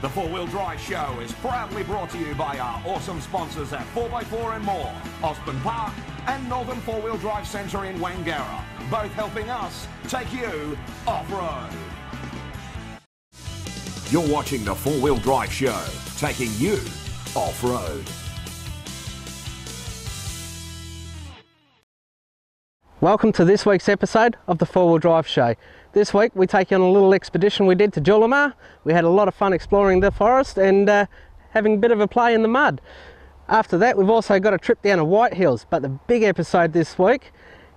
The Four Wheel Drive Show is proudly brought to you by our awesome sponsors at 4x4 and more, Osborne Park and Northern Four Wheel Drive Centre in Wangara, both helping us take you off-road. You're watching the Four Wheel Drive Show, taking you off-road. Welcome to this week's episode of the Four Wheel Drive Show. This week we take you on a little expedition we did to Julimar. We had a lot of fun exploring the forest and uh, having a bit of a play in the mud. After that we've also got a trip down to White Hills, but the big episode this week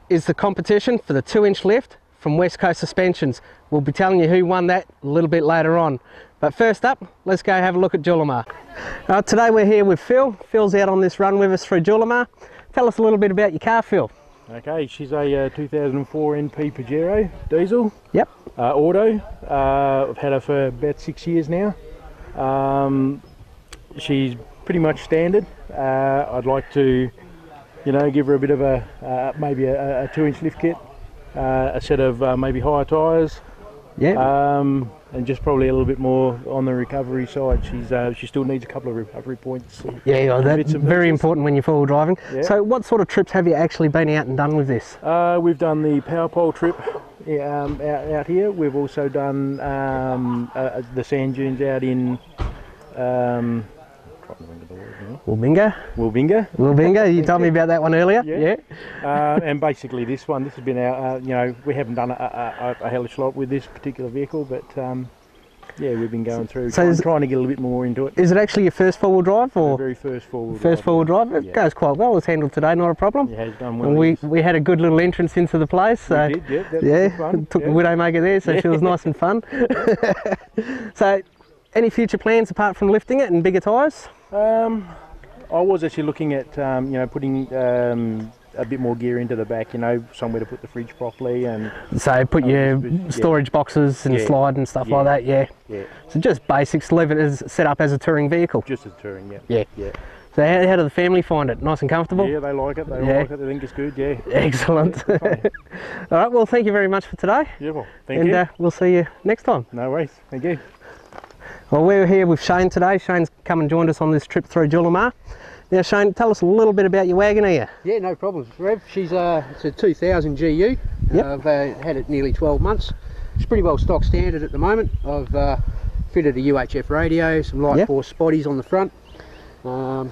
is the competition for the 2 inch lift from West Coast Suspensions. We'll be telling you who won that a little bit later on. But first up, let's go have a look at Julimar. Uh, today we're here with Phil. Phil's out on this run with us through Julimar. Tell us a little bit about your car, Phil. Okay, she's a uh, 2004 NP Pajero diesel. Yep. Uh, auto. Uh, I've had her for about six years now. Um, she's pretty much standard. Uh, I'd like to, you know, give her a bit of a uh, maybe a, a, two-inch lift kit, uh, a set of maybe higher tyres. Yeah. Um, and just probably a little bit more on the recovery side. She's uh, she still needs a couple of recovery points. Yeah, well, that's very important when you're four-wheel driving. Yeah. So, what sort of trips have you actually been out and done with this? Uh, we've done the power pole trip um, out, out here. We've also done um, uh, the sand dunes out in. Um, Wilbinga. Wilbinga. Wilbinga. You told me about that one earlier. Yeah. yeah. uh, and basically this one, this has been our, uh, you know, we haven't done a, a, a, hellish lot with this particular vehicle, but um, yeah, we've been going through so trying, trying, to get a little bit more into it. Is it actually your first four-wheel drive or? Very first four-wheel drive. First four-wheel drive. It yeah. goes quite well. It's handled today, not a problem. It has done well. And we we had a good little entrance into the place. So we did, yeah. yeah. Took yeah. the Widowmaker there, so she was nice and fun. so, any future plans apart from lifting it and bigger tyres? Um, I was actually looking at um, you know putting um, a bit more gear into the back, you know, somewhere to put the fridge properly and so put um, your storage yeah. boxes and yeah. slide and stuff yeah. like that. Yeah. Yeah. So just basics, leave it as set up as a touring vehicle. Just as touring, yeah. Yeah. Yeah. So how, how do the family find it? Nice and comfortable? Yeah, they like it. They yeah. like it. They think it's good. Yeah. Excellent. All right. Well, thank you very much for today. Yeah. Well, thank and, you. And uh, we'll see you next time. No worries. Thank you. Well, we're here with Shane today. Shane's come and joined us on this trip through Julimar. Now Shane, tell us a little bit about your wagon here. Yeah, no problems. Rev, she's uh, it's a 2000 GU. Yep. Uh, I've uh, had it nearly 12 months. It's pretty well stock standard at the moment. I've uh, fitted a UHF radio, some light yep. force spotties on the front. Um,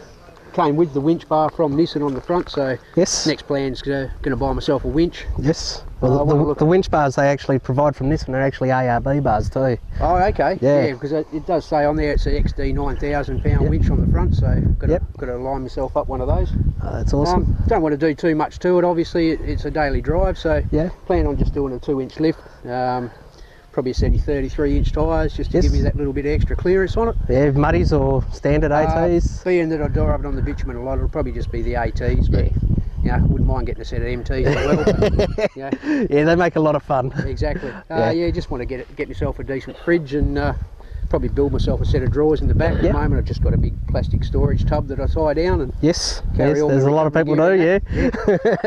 came with the winch bar from Nissan on the front, so yes. next plan's going to buy myself a winch. Yes. Well, the, the, the, winch bars they actually provide from Nissan are actually ARB bars too. Oh, okay. Yeah, because yeah, it, does say on there it's an XD 9,000 pound yep. winch on the front, so I've got yep. to line myself up one of those. Oh, that's awesome. Um, don't want to do too much to it. Obviously, it, it's a daily drive, so yeah. plan on just doing a two inch lift. Um, probably a 33 inch tyres just to yes. give me that little bit of extra clearance on it. Yeah, muddies or standard ATs? Uh, being that I drive it on the bitumen a lot, it'll probably just be the ATs, but yeah. you know, wouldn't mind getting a set of MTs as well. Yeah. yeah, they make a lot of fun. Exactly. Uh, yeah. yeah, just want to get it, get myself a decent fridge and uh, probably build myself a set of drawers in the back. At the moment, I've just got a big plastic storage tub that I tie down and yes, yes there's a lot of people do. Yeah, yeah.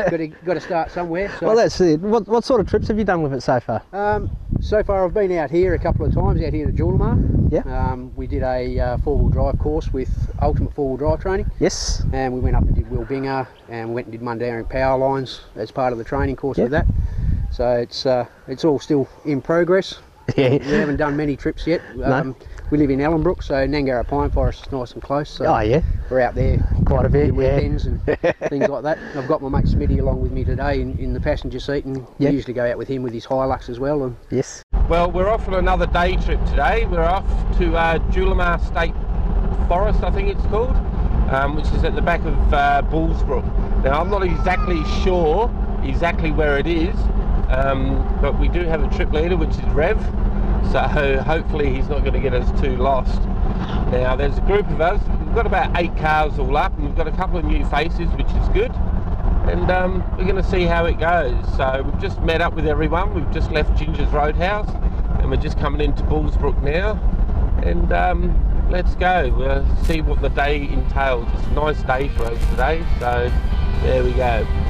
got to got to start somewhere. So. Well, that's it. What what sort of trips have you done with it so far? Um, so far, I've been out here a couple of times out here to Julimar. Yeah. Um, we did a uh, four-wheel drive course with Ultimate Four-Wheel Drive Training. Yes. And we went up and did Wilbinga, and we went and did Mundaring Power Lines as part of the training course with that. So it's uh, it's all still in progress. Yeah. We haven't done many trips yet. Um. We live in Ellenbrook, so Gnangara Pine Forest is nice and close. So oh yeah. We're out there quite a bit, weekends yeah. and things like that. And I've got my mate Smitty along with me today in, in the passenger seat, and yep. we usually go out with him with his Hilux as well. And yes. Well, we're off on another day trip today. We're off to uh, Julimar State Forest, I think it's called, um, which is at the back of uh, Bullsbrook. Now, I'm not exactly sure exactly where it is, um, but we do have a trip leader, which is Rev so hopefully he's not going to get us too lost. Now there's a group of us, we've got about eight cars all up and we've got a couple of new faces which is good and um, we're going to see how it goes. So we've just met up with everyone, we've just left Ginger's Roadhouse and we're just coming into Bullsbrook now and um, let's go, we'll see what the day entails. It's a nice day for us today so there we go.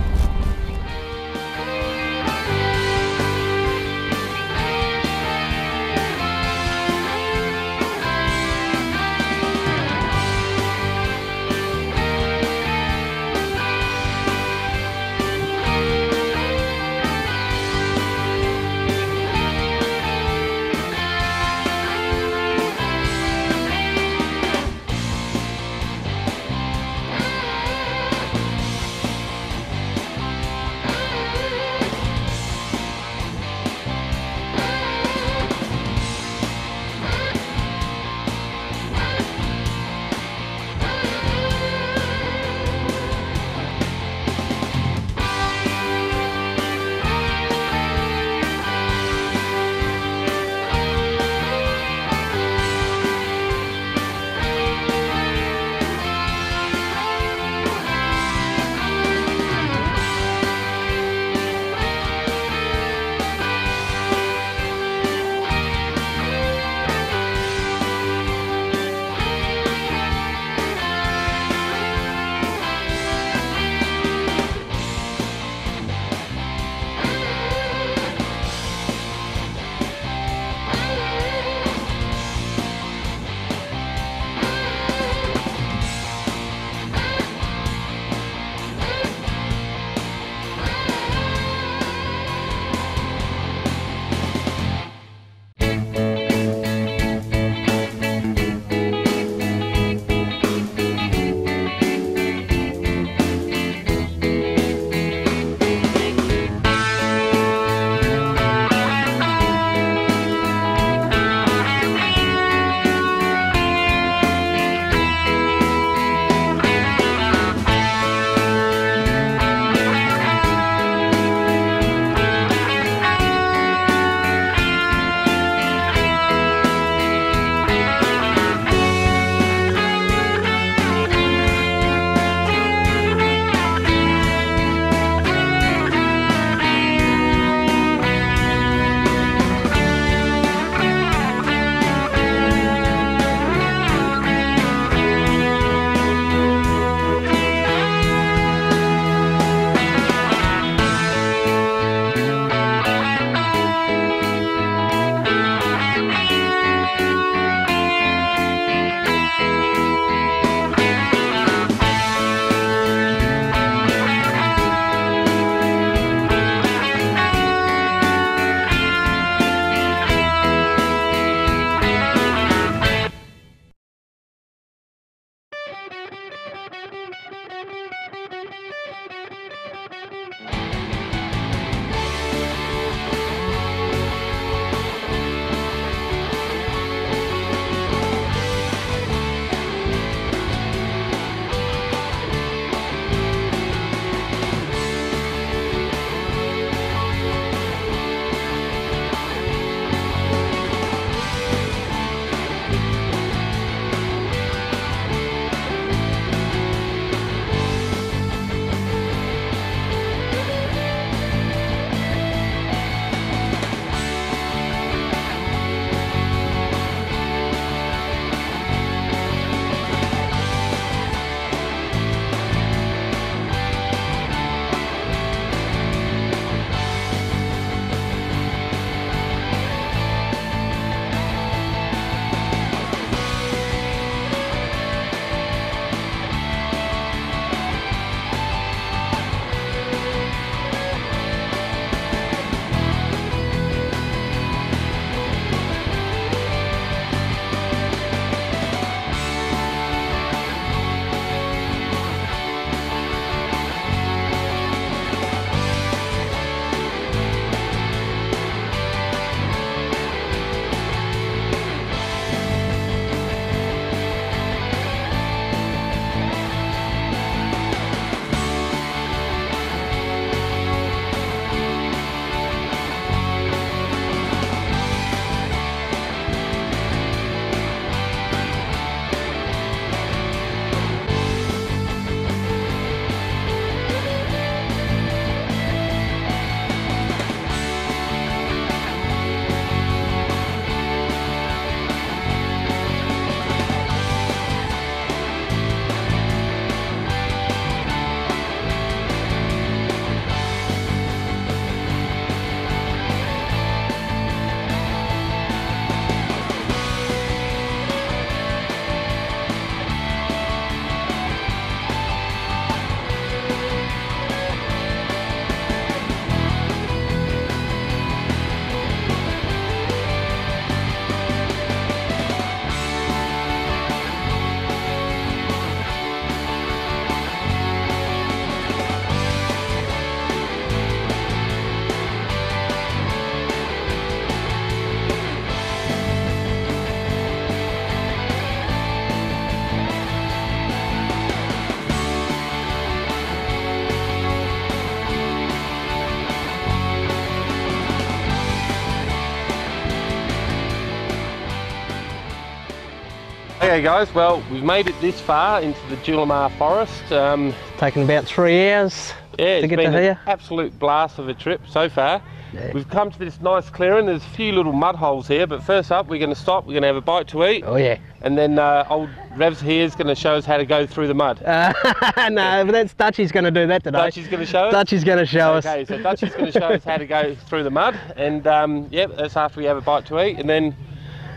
Okay guys, well we've made it this far into the Julimar Forest. Um, Taken about three hours yeah, to get been to here. absolute blast of a trip so far. Yeah. We've come to this nice clearing. There's a few little mud holes here, but first up we're going to stop. We're going to have a bite to eat, Oh yeah. and then uh, old Revs here is going to show us how to go through the mud. Uh, no, but that's Dutchy's going to do that today. Dutchy's going to show us. Dutchy's going to show us. Okay, so Dutchy's going to show us how to go through the mud, and um, yeah, that's after we have a bite to eat, and then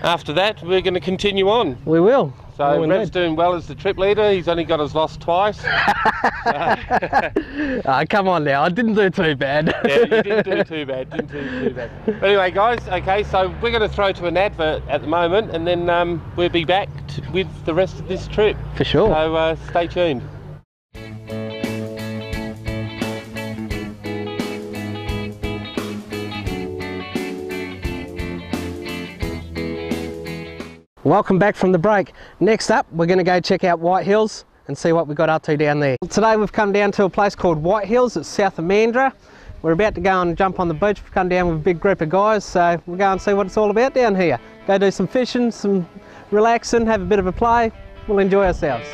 after that we're going to continue on. We will. So Oh, Rev's doing well as the trip leader. He's only got us lost twice. Ah, come on now, I didn't do too bad. yeah, you didn't do too bad. Didn't do too bad. But anyway, guys. Okay, so we're going to throw to an advert at the moment, and then um, we'll be back t- with the rest of this trip. For sure. So uh, stay tuned. Welcome back from the break. Next up, we're going to go check out White Hills and see what we got up to down there. Today we've come down to a place called White Hills. It's south of Mandurah. We're about to go and jump on the beach. We've come down with a big group of guys, so we'll go and see what it's all about down here. Go do some fishing, some relaxing, have a bit of a play. We'll enjoy ourselves.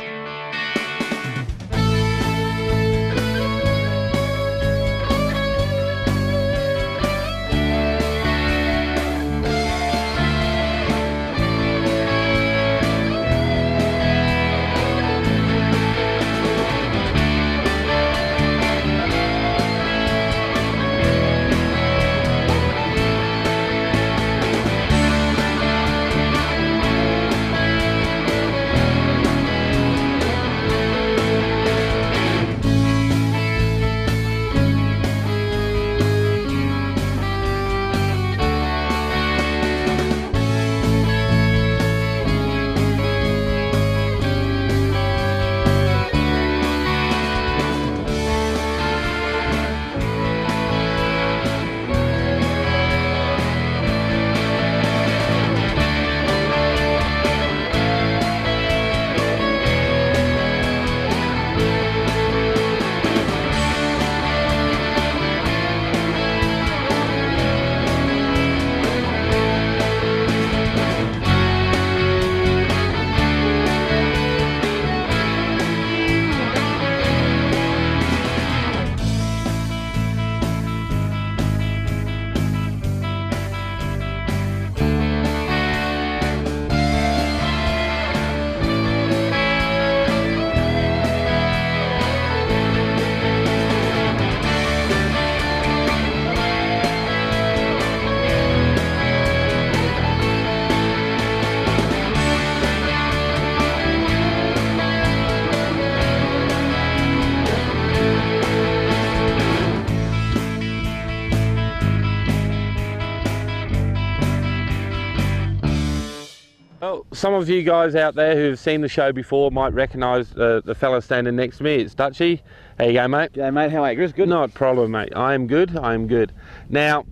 Some of you guys out there who've seen the show before might recognise uh, the fellow standing next to me. It's Dutchy. How you go, mate? Yeah, mate, how are you? Chris? Good. Not a problem, mate. I am good. I am good. Now,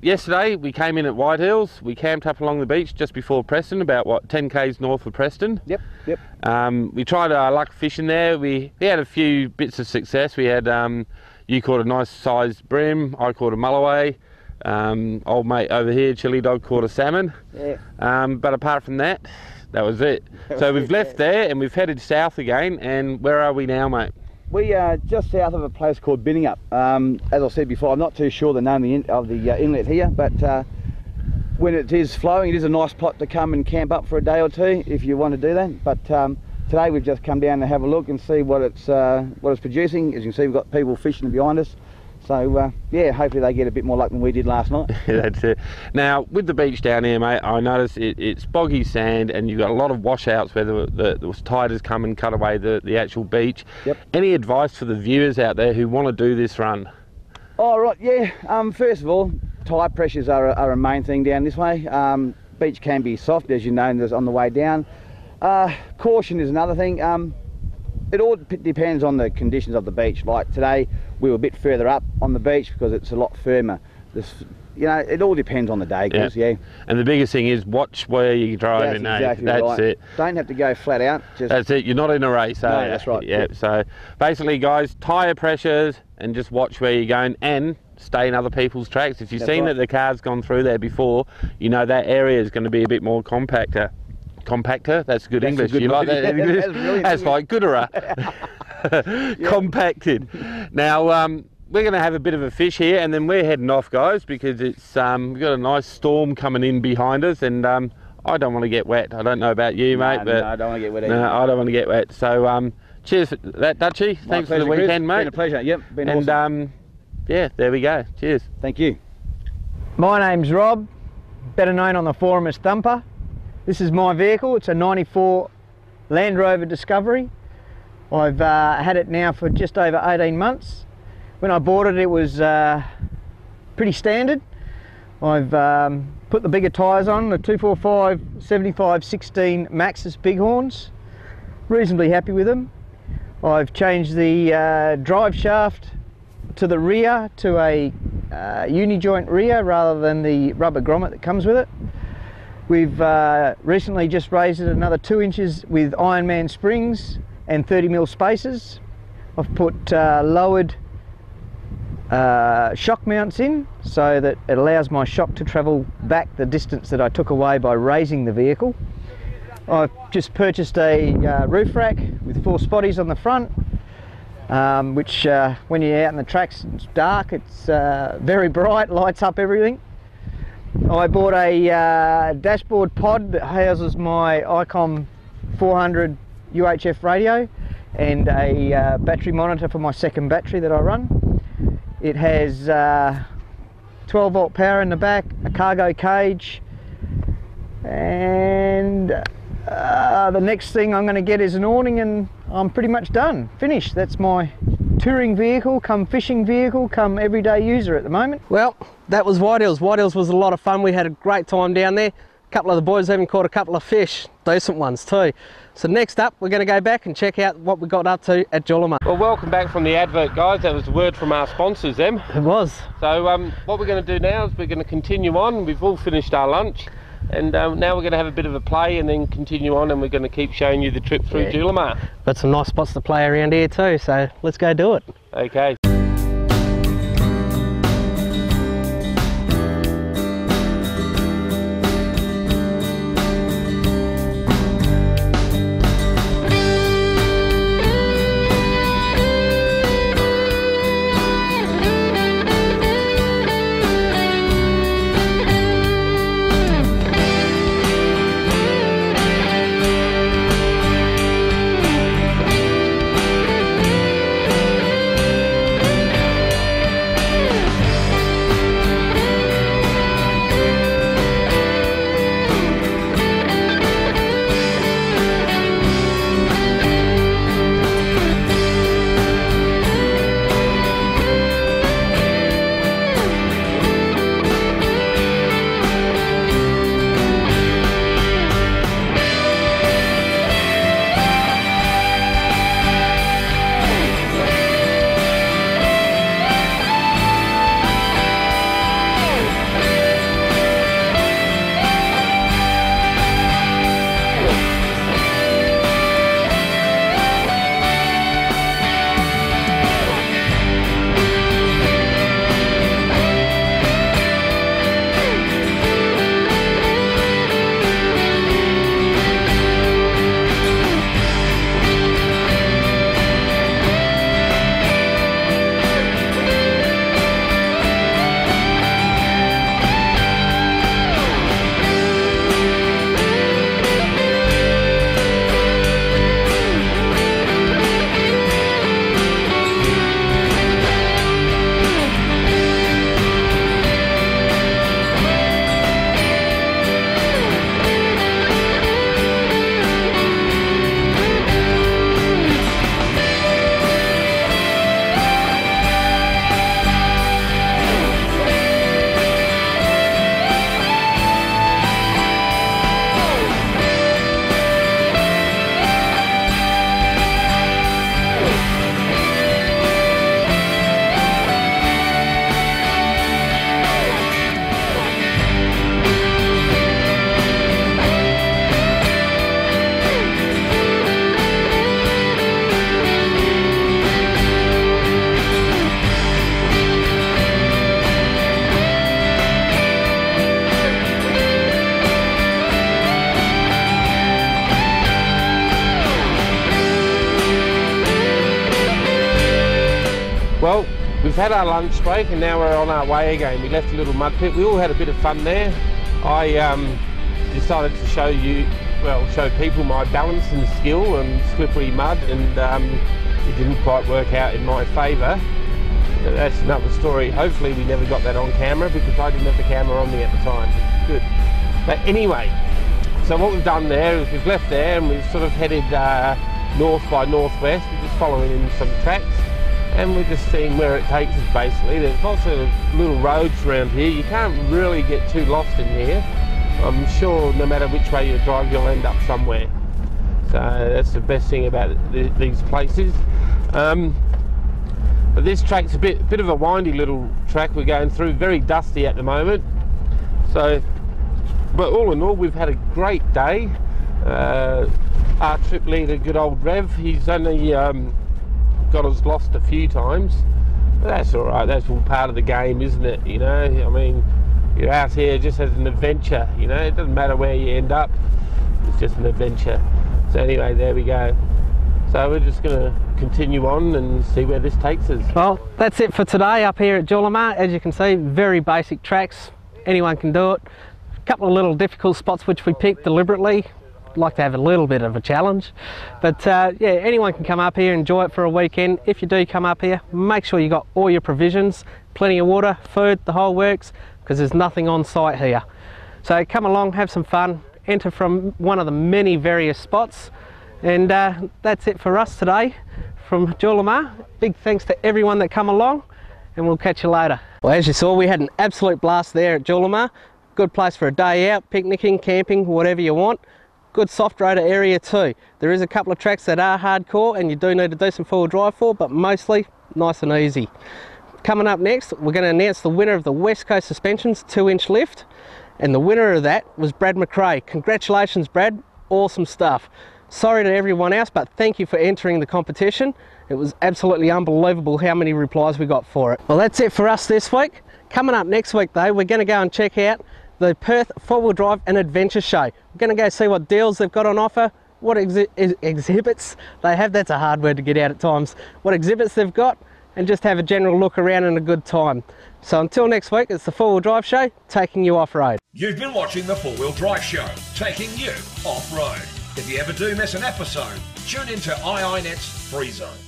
yesterday we came in at White Hills. We camped up along the beach just before Preston, about what 10 k's north of Preston. Yep, yep. Um, we tried our luck fishing there. We, we had a few bits of success. We had um, you caught a nice sized bream. I caught a mulloway. Um, old mate over here, Chili Dog, caught a salmon. Yeah. Um, but apart from that, that was it. so we've left there and we've headed south again. And where are we now, mate? We are just south of a place called Binningup. Um, as I said before, I'm not too sure the name of the, of the uh, inlet here, but uh, when it is flowing, it is a nice spot to come and camp up for a day or two if you want to do that. But um, today we've just come down to have a look and see what it's uh, what it's producing. As you can see, we've got people fishing behind us. So uh, yeah, hopefully they get a bit more luck than we did last night. That's it. Now, with the beach down here, mate, I noticed it, it's boggy sand and you've got a lot of washouts where the, the, the tide has come and cut away the, the actual beach. Yep. Any advice for the viewers out there who want to do this run? Oh right, yeah. Um, first of all, tyre pressures are a, are a main thing down this way. Um, beach can be soft, as you know, and there's on the way down. Uh, caution is another thing. Um, it all depends on the conditions of the beach. Like today, we were a bit further up on the beach because it's a lot firmer. This, you know, it all depends on the day, Yeah. Yeah, And the biggest thing is watch where you're that's driving. eh? exactly That's right. it. Don't have to go flat out. Just That's it. You're not in a race. No, are you? that's right. Yeah. So basically, guys, tyre pressures and just watch where you're going and stay in other people's tracks. If you've That's seen right. that the car's gone through there before, you know that area is going to be a bit more compactor. Compactor. That's good That's English. good you like that? Yeah, English? that's brilliant That's like Goodera. Compacted. Now, um, we're going to have a bit of a fish here and then we're heading off, guys, because it's um, we've got a nice storm coming in behind us and um, I don't want to get wet. I don't know about you, mate, no, but no, I don't want to get wet no. I don't want to get wet. So, um, cheers for that, Dutchy. My Thanks for the pleasure, Chris. weekend, mate. Been a pleasure. Yep, been and awesome. um, yeah, there we go. Cheers. Thank you. My name's Rob, better known on the forum as Thumper. This is my vehicle. It's a 94 Land Rover Discovery. I've uh, had it now for just over 18 months. When I bought it, it was uh, pretty standard. I've um, put the bigger tyres on, the 245 75 16 Maxxis Bighorns. Reasonably happy with them. I've changed the uh, drive shaft to the rear to a uh, uni joint rear rather than the rubber grommet that comes with it. We've uh, recently just raised it another two inches with Ironman springs and 30 mil spacers. I've put uh, lowered uh, shock mounts in so that it allows my shock to travel back the distance that I took away by raising the vehicle. I've just purchased a uh, roof rack with four spotties on the front um, which uh, when you're out in the tracks it's dark it's uh, very bright lights up everything I bought a uh, dashboard pod that houses my ICOM 400 UHF radio and a uh, battery monitor for my second battery that I run it has uh, 12 volt power in the back a cargo cage and uh, the next thing I'm going to get is an awning and I'm pretty much done, finished. That's my touring vehicle, come fishing vehicle, come everyday user at the moment. Well, that was White Hills. White Hills was a lot of fun. We had a great time down there. A couple of the boys even caught a couple of fish, decent ones too. So next up, we're going to go back and check out what we got up to at Julimar. Well, welcome back from the advert, guys. That was a word from our sponsors, them. It was. So um, what we're going to do now is we're going to continue on. We've all finished our lunch. And um, now we're going to have a bit of a play and then continue on and we're going to keep showing you the trip through Yeah. Julimar. Got some nice spots to play around here too, so let's go do it. Okay. We've had our lunch break and now we're on our way again. We left a little mud pit. We all had a bit of fun there. I um, decided to show you, well, show people my balance and skill and slippery mud and um, it didn't quite work out in my favour. That's another story. Hopefully we never got that on camera because I didn't have the camera on me at the time. Good. But anyway, so what we've done there is we've left there and we've sort of headed uh, north by northwest. We're just following in some tracks and we're just seeing where it takes us basically. There's lots of little roads around here. You can't really get too lost in here. I'm sure no matter which way you drive, you'll end up somewhere. So that's the best thing about th these places. Um, but this track's a bit, bit of a windy little track we're going through, very dusty at the moment. So, but all in all, we've had a great day. Uh, our trip leader, good old Rev, he's only um, got us lost a few times. But that's all right. That's all part of the game, isn't it? You know, I mean, you're out here just as an adventure. You know, it doesn't matter where you end up. It's just an adventure. So anyway, there we go. So we're just going to continue on and see where this takes us. Well, that's it for today up here at Julimar. As you can see, very basic tracks. Anyone can do it. A couple of little difficult spots which we picked deliberately like to have a little bit of a challenge. But uh, yeah, anyone can come up here, enjoy it for a weekend. If you do come up here, make sure you got all your provisions, plenty of water, food, the whole works, because there's nothing on site here. So come along, have some fun, enter from one of the many various spots. And uh, that's it for us today from Julimar. Big thanks to everyone that come along and we'll catch you later. Well, as you saw, we had an absolute blast there at Julimar. Good place for a day out, picnicking, camping, whatever you want good soft roader area too. There is a couple of tracks that are hardcore and you do need a decent four-wheel drive for, but mostly nice and easy. Coming up next, we're going to announce the winner of the West Coast Suspensions 2-inch lift, and the winner of that was Brad McRae. Congratulations, Brad. Awesome stuff. Sorry to everyone else, but thank you for entering the competition. It was absolutely unbelievable how many replies we got for it. Well, that's it for us this week. Coming up next week though, we're going to go and check out the Perth four-wheel drive and adventure show. We're going to go see what deals they've got on offer, what exhi exhibits they have, that's a hard word to get out at times, what exhibits they've got, and just have a general look around and a good time. So until next week, it's the four-wheel drive show, taking you off-road. You've been watching the four-wheel drive show, taking you off-road. If you ever do miss an episode, tune into IINet's Free Zone.